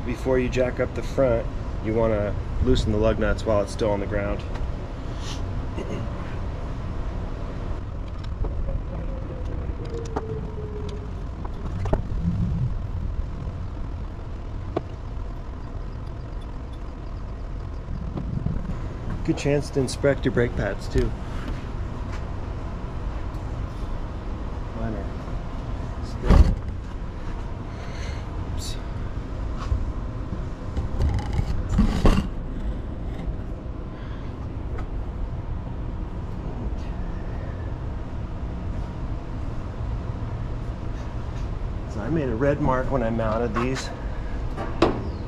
before you jack up the front, you want to loosen the lug nuts while it's still on the ground. Good chance to inspect your brake pads too. So I made a red mark when I mounted these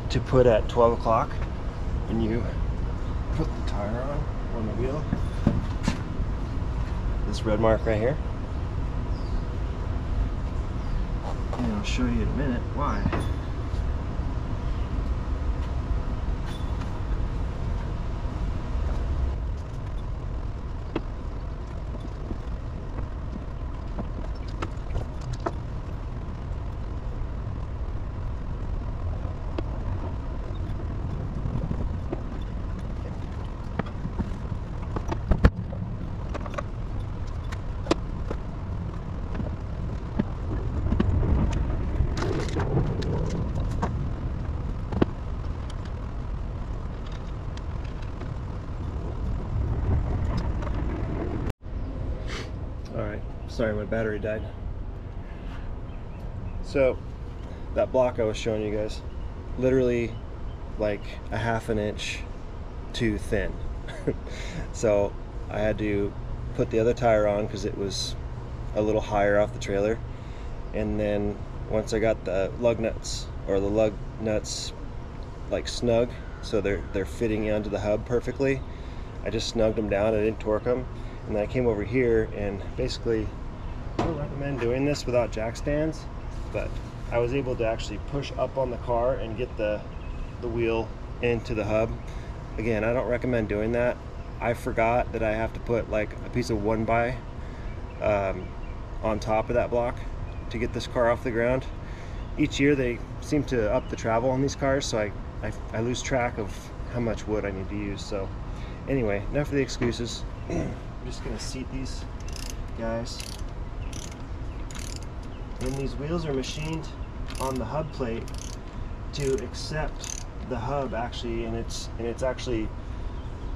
to put at 12 o'clock and you put the tire on on the wheel. This red mark right here. And I'll show you in a minute why. Alright, sorry my battery died. So, that block I was showing you guys, literally like a half an inch too thin. so, I had to put the other tire on because it was a little higher off the trailer. And then once I got the lug nuts or the lug nuts like snug, so they're they're fitting onto the hub perfectly, I just snugged them down. I didn't torque them and then I came over here and basically I don't recommend doing this without jack stands but I was able to actually push up on the car and get the the wheel into the hub. Again I don't recommend doing that. I forgot that I have to put like a piece of one by um, on top of that block to get this car off the ground. Each year they seem to up the travel on these cars so I, I, I lose track of how much wood I need to use so. Anyway enough of the excuses. I'm just to seat these guys. And these wheels are machined on the hub plate to accept the hub actually and it's and it's actually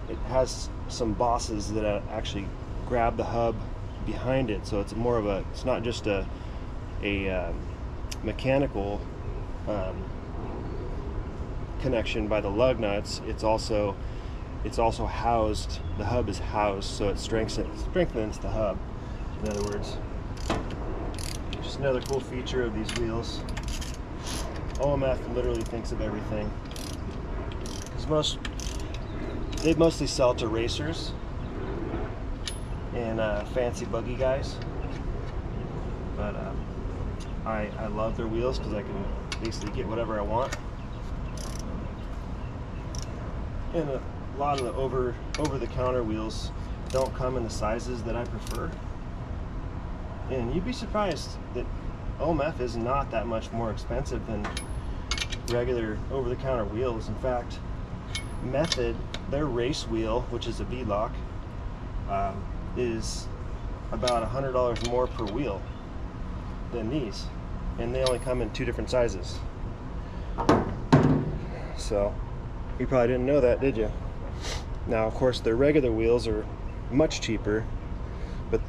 it has some bosses that uh, actually grab the hub behind it so it's more of a it's not just a a um, mechanical um, connection by the lug nuts it's also it's also housed, the hub is housed, so it strengthens, strengthens the hub, in other words. Another cool feature of these wheels. OMF literally thinks of everything. Because most, they mostly sell to racers and uh, fancy buggy guys. But uh, I, I love their wheels because I can basically get whatever I want. And a lot of the over over the counter wheels don't come in the sizes that I prefer. And you'd be surprised that OMF is not that much more expensive than regular over the counter wheels. In fact, Method, their race wheel, which is a V-lock, um, is about a $100 more per wheel than these. And they only come in two different sizes. So, you probably didn't know that, did you? Now, of course, their regular wheels are much cheaper, but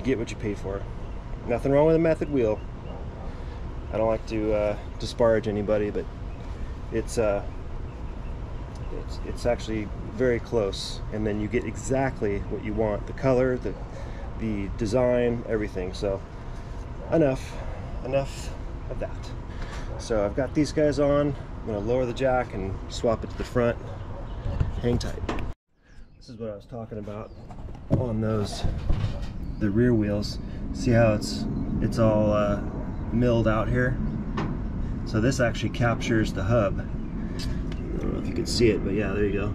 you get what you pay for. Nothing wrong with a method wheel. I don't like to uh, disparage anybody, but it's uh, it's it's actually very close, and then you get exactly what you want: the color, the the design, everything. So, enough, enough of that. So I've got these guys on. I'm gonna lower the jack and swap it to the front. Hang tight. This is what I was talking about on those, the rear wheels. See how it's, it's all uh, milled out here? So this actually captures the hub. I don't know if you can see it, but yeah, there you go.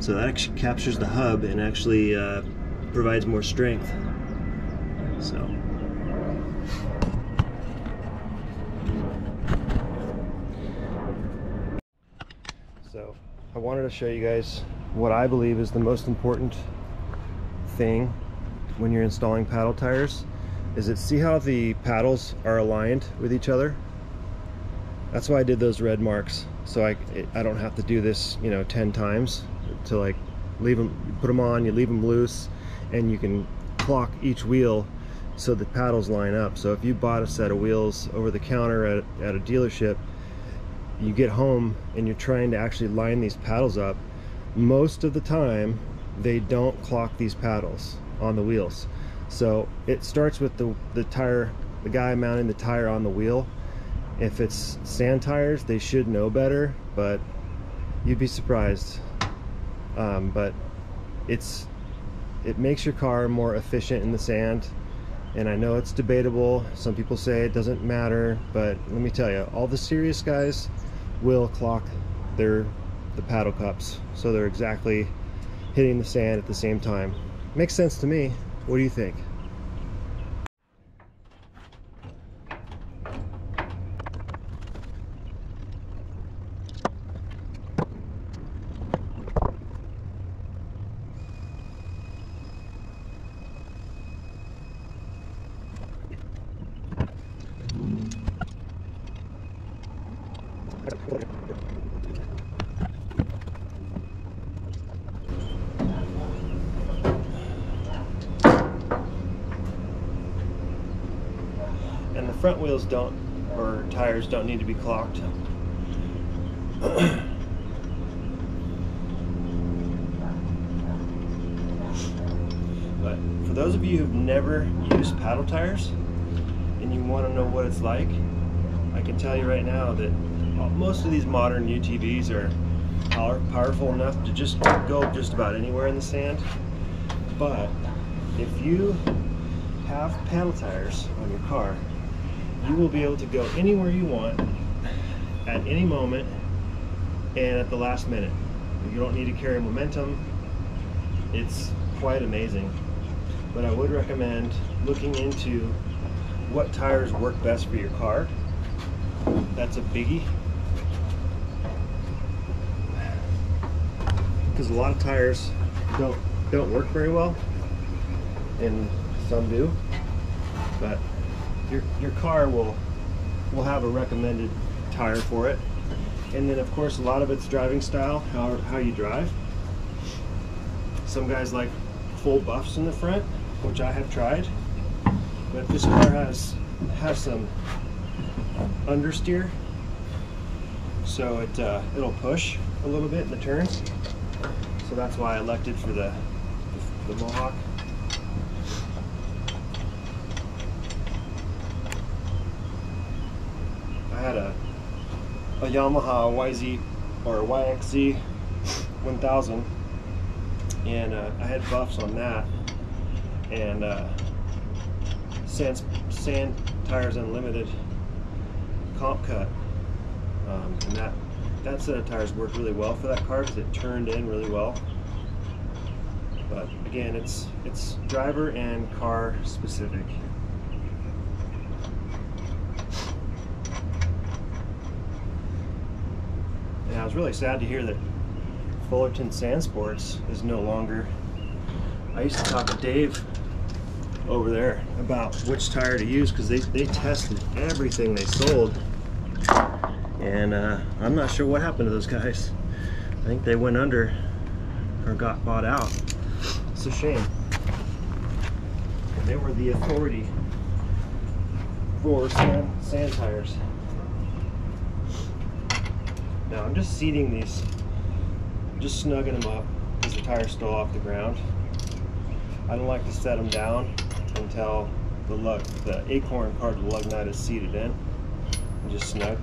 So that actually captures the hub and actually uh, provides more strength. So. So I wanted to show you guys what I believe is the most important thing when you're installing paddle tires is it see how the paddles are aligned with each other? That's why I did those red marks so I, I don't have to do this you know 10 times to like leave them put them on you leave them loose and you can clock each wheel so the paddles line up. So if you bought a set of wheels over the counter at, at a dealership you get home and you're trying to actually line these paddles up most of the time they don't clock these paddles on the wheels. So it starts with the the tire the guy mounting the tire on the wheel. If it's sand tires they should know better but you'd be surprised. Um, but it's it makes your car more efficient in the sand. And I know it's debatable. Some people say it doesn't matter but let me tell you all the serious guys will clock their the paddle cups. So they're exactly hitting the sand at the same time makes sense to me. What do you think front wheels don't or tires don't need to be clocked but for those of you who've never used paddle tires and you want to know what it's like I can tell you right now that most of these modern UTVs are powerful enough to just go just about anywhere in the sand. But if you have paddle tires on your car you will be able to go anywhere you want at any moment and at the last minute. You don't need to carry momentum. It's quite amazing. But I would recommend looking into what tires work best for your car. That's a biggie. Because a lot of tires don't don't work very well and some do. But your your car will will have a recommended tire for it. And then of course a lot of it's driving style how, how you drive. Some guys like full buffs in the front which I have tried. But this car has has some understeer so it uh, it'll push a little bit in the turns so that's why I elected for the the, the Mohawk I had a a Yamaha YZ or YXZ 1000 and uh, I had buffs on that. And uh, sand, sand tires unlimited comp cut. Um, and that that set of tires worked really well for that car because it turned in really well. But again it's it's driver and car specific really sad to hear that Fullerton Sand Sports is no longer. I used to talk to Dave over there about which tire to use because they, they tested everything they sold. And uh, I'm not sure what happened to those guys. I think they went under or got bought out. It's a shame. They were the authority for sand, sand tires. Now I'm just seating these, just snugging them up because the tire's still off the ground. I don't like to set them down until the lug, the acorn part of the lug nut is seated in and just snug.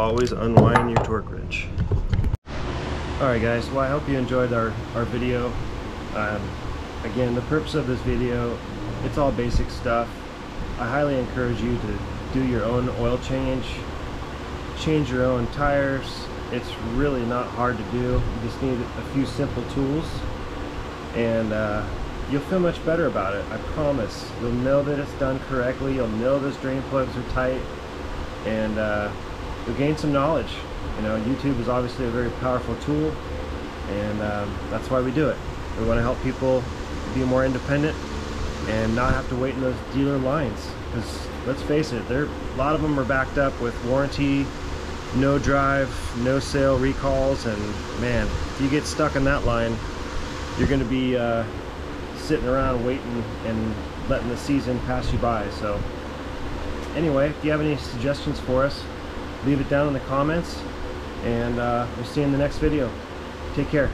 Always, unwind your torque wrench. Alright guys, well I hope you enjoyed our, our video. Um, again, the purpose of this video, it's all basic stuff. I highly encourage you to do your own oil change, change your own tires. It's really not hard to do. You just need a few simple tools and uh, you'll feel much better about it. I promise. You'll know that it's done correctly. You'll know those drain plugs are tight and uh, you'll gain some knowledge. You know, YouTube is obviously a very powerful tool and um, that's why we do it. We want to help people be more independent and not have to wait in those dealer lines because let's face it, there a lot of them are backed up with warranty, no drive, no sale recalls, and man, if you get stuck in that line, you're going to be uh, sitting around waiting and letting the season pass you by. So anyway, if you have any suggestions for us, leave it down in the comments, and uh, we'll see you in the next video. Take care.